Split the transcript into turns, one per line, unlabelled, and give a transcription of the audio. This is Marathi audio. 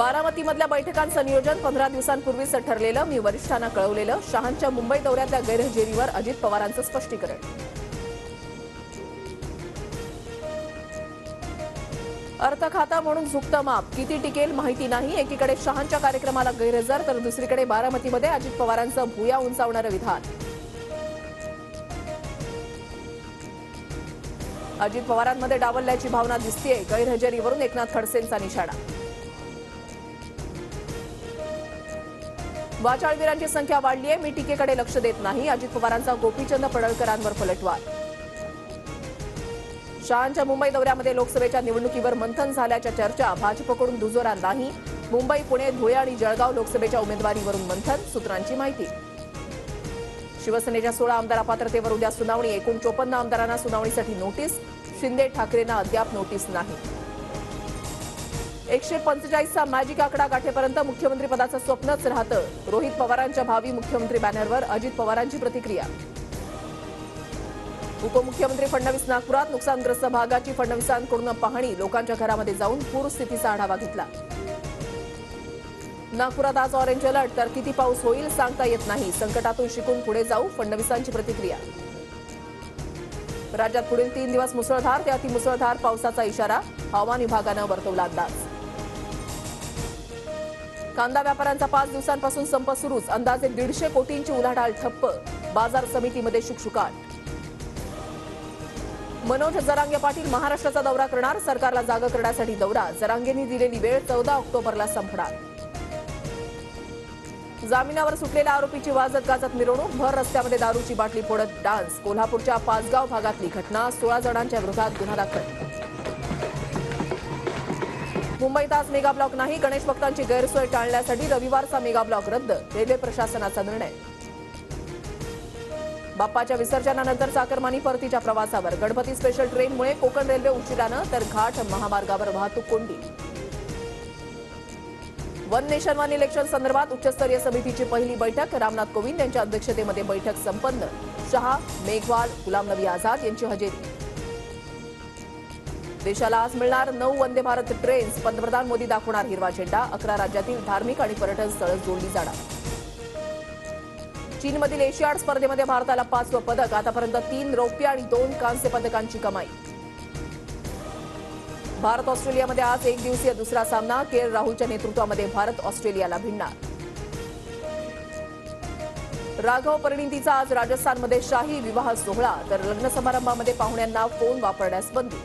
बारामतीमधल्या बैठकांचं नियोजन पंधरा दिवसांपूर्वीच ठरलेलं मी वरिष्ठांना कळवलेलं. शहांच्या मुंबई दौऱ्यातल्या गैरहजेरीवर अजित पवारांचं स्पष्टीकरण. अर्थ खाता म्हणून झुकतं माप. किती टिकेल माहिती नाही. एकीकडे शहांच्या कार्यक्रमाला गैरहजर तर दुसरीकडे बारामतीमध्ये अजित पवारांचं भुया उंचावणारं विधान. अजित पवारांमध्ये डावलल्याची भावना दिसतीये. गैरहजेरीवरून एकनाथ खडसेंचा निशाणा. वाचाळवीरांची संख्या वाढली आहे मी टीकेकडे लक्ष देत नाही. अजित पवारांचा गोपीचंद पडळकरांवर पलटवार. शहांच्या मुंबई दौऱ्यामध्ये लोकसभेच्या निवडणुकीवर मंथन झाल्याच्या चर्चा भाजपकडून दुजोरा नाही. मुंबई पुणे धुळे आणि जळगाव लोकसभेच्या उमेदवारीवरून मंथन सूत्रांची माहिती. शिवसेनेच्या सोळा आमदार पात्रतेवर उद्या सुनावणी. एकूण चोपन्न आमदारांना सुनावणीसाठी नोटीस. शिंदे ठाकरेंना अद्याप नोटीस नाही. एकशे पंचेचाळीसचा मॅजिक आकडा गाठेपर्यंत मुख्यमंत्री पदाचं स्वप्नच राहतं. रोहित पवारांच्या भावी मुख्यमंत्री बॅनरवर अजित पवारांची प्रतिक्रिया. उपमुख्यमंत्री फडणवीस नागपुरात नुकसानग्रस्त भागाची फडणवीसांकडून पाहणी लोकांच्या घरामध्ये जाऊन पूरस्थितीचा आढावा घेतला. नागपुरात आज ऑरेंज अलर्ट तर किती पाऊस होईल सांगता येत नाही. संकटातून शिकून पुढे जाऊ फडणवीसांची प्रतिक्रिया. राज्यात पुढील तीन दिवस मुसळधार ते अतिमुसळधार पावसाचा इशारा हवामान विभागानं वर्तवला अंदाज. कांदा व्यापाऱ्यांचा पाच दिवसांपासून संप सुरूच. अंदाजे दीडशे कोटींची उलाढाल ठप्प. बाजार समितीमध्ये शुकशुकाट. मनोज जरांगे पाटील महाराष्ट्राचा दौरा करणार सरकारला जागा करण्यासाठी दौरा. जरांगेंनी दिलेली वेळ चौदा ऑक्टोबरला संपणार. जामिनावर सुटलेल्या आरोपीची वाजत गाजत मिरवणूक. भर रस्त्यामध्ये दारूची बाटली फोडत डान्स. कोल्हापूरच्या पाचगाव भागातली घटना सोळा जणांच्या विरोधात गुन्हा दाखल. मुंबईत आज मेगा ब्लॉक नाही. गणेश भक्तांची गैरसोय टाळण्यासाठी रविवारचा मेगा ब्लॉक रद्द रेल्वे प्रशासनाचा निर्णय. बाप्पाच्या विसर्जनानंतर चाकरमानी परतीच्या प्रवासावर गणपती स्पेशल ट्रेनमुळे कोकण रेल्वे उशिरानं तर घाट महामार्गावर वाहतूक कोंडी. वन नेशन वन इलेक्शन संदर्भात उच्चस्तरीय समितीची पहिली बैठक रामनाथ कोविंद यांच्या अध्यक्षतेमध्ये बैठक संपन्न. शहा मेघवाल गुलाम नबी आझाद यांची हजेरी. देशाला आज मिळणार नऊ वंदे भारत ट्रेन्स. पंतप्रधान मोदी दाखवणार हिरवा झेंडा. अकरा राज्यातील धार्मिक आणि पर्यटन स्थळं जोडली जाणार. चीनमधील एशियाड स्पर्धेमध्ये भारताला पाचवं पदक. आतापर्यंत तीन रौप्य आणि दोन कांस्य पदकांची कमाई. भारत ऑस्ट्रेलियामध्ये आज एक दिवसीय दुसरा सामना. के. राहुलच्या नेतृत्वामध्ये भारत ऑस्ट्रेलियाला भिडणार. राघव परिणितीचा आज राजस्थानमध्ये शाही विवाह सोहळा. तर लग्न समारंभामध्ये पाहुण्यांना फोन वापरण्यास बंदी.